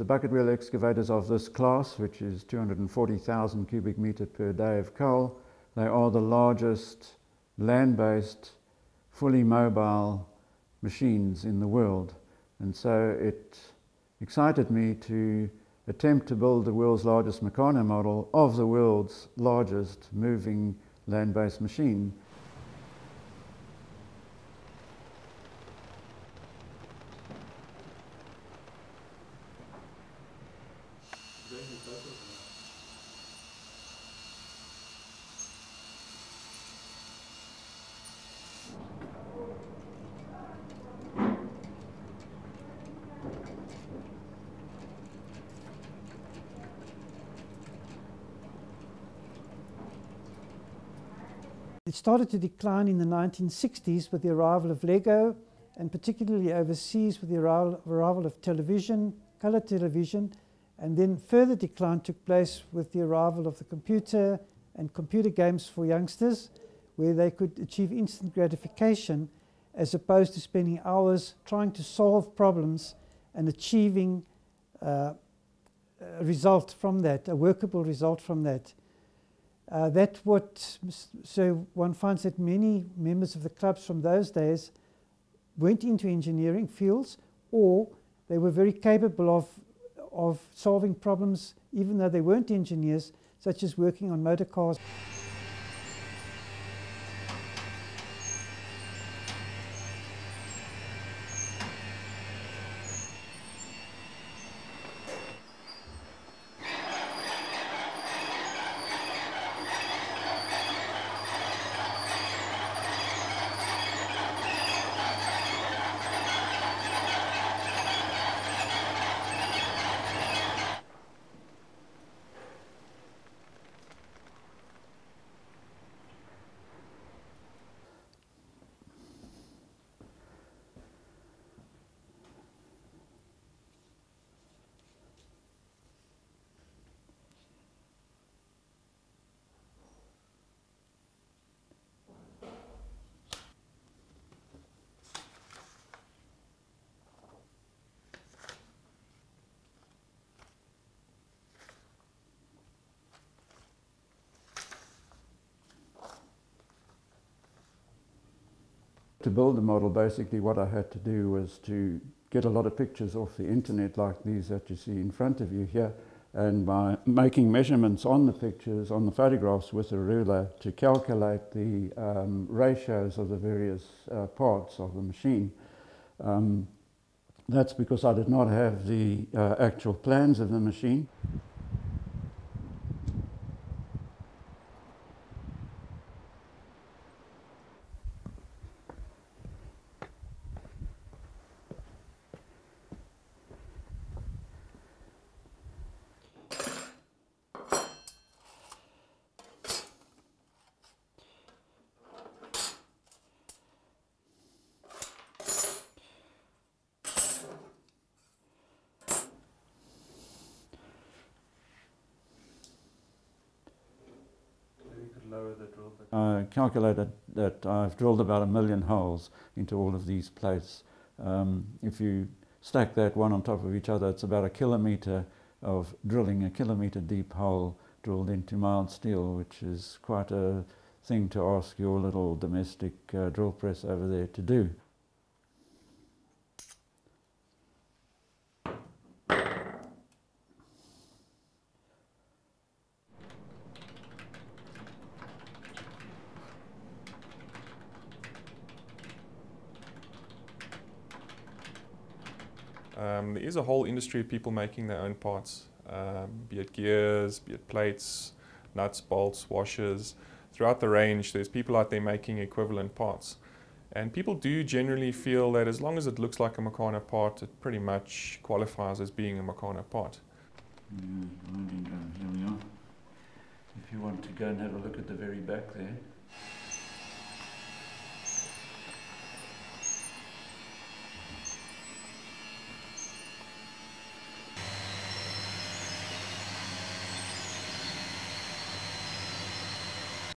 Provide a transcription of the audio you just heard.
the bucket wheel excavators of this class, which is 240,000 cubic meter per day of coal, they are the largest land-based, fully mobile machines in the world. And so it excited me to attempt to build the world's largest Meccano model of the world's largest moving land-based machine. It started to decline in the 1960s with the arrival of Lego and particularly overseas with the arrival, of television, colour television, and then further decline took place with the arrival of the computer and computer games for youngsters where they could achieve instant gratification as opposed to spending hours trying to solve problems and achieving uh, a result from that, a workable result from that. Uh, that what, so one finds that many members of the clubs from those days went into engineering fields or they were very capable of, of solving problems even though they weren't engineers, such as working on motor cars. To build the model, basically what I had to do was to get a lot of pictures off the internet like these that you see in front of you here and by making measurements on the pictures, on the photographs with a ruler to calculate the um, ratios of the various uh, parts of the machine. Um, that's because I did not have the uh, actual plans of the machine. Lower the drill bit? I calculated that I've drilled about a million holes into all of these plates. Um, if you stack that one on top of each other, it's about a kilometre of drilling, a kilometre deep hole drilled into mild steel, which is quite a thing to ask your little domestic uh, drill press over there to do. Um, there is a whole industry of people making their own parts, um, be it gears, be it plates, nuts, bolts, washers. Throughout the range, there's people out there making equivalent parts. And people do generally feel that as long as it looks like a Meccano part, it pretty much qualifies as being a Meccano part. Yeah, here we are. If you want to go and have a look at the very back there.